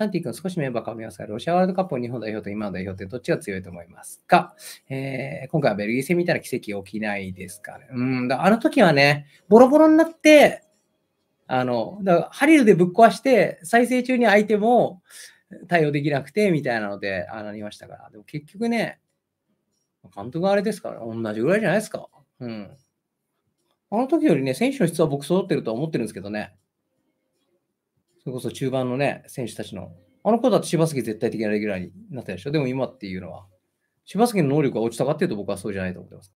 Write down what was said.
シャンティ君、少しメンバー変わりますが、ロシアワールドカップの日本代表と今の代表ってどっちが強いと思いますか、えー、今回はベルギー戦みたいな奇跡起きないですかね。うんだ、あの時はね、ボロボロになって、あの、だからハリルでぶっ壊して、再生中に相手も対応できなくて、みたいなので、ああなりましたから。でも結局ね、監督はあれですから、同じぐらいじゃないですか。うん。あの時よりね、選手の質は僕育ってるとは思ってるんですけどね。それこそ中盤のね、選手たちの。あの子だと柴崎絶対的なレギュラーになったでしょ？でも今っていうのは、柴崎の能力が落ちたかっていうと僕はそうじゃないと思ってます。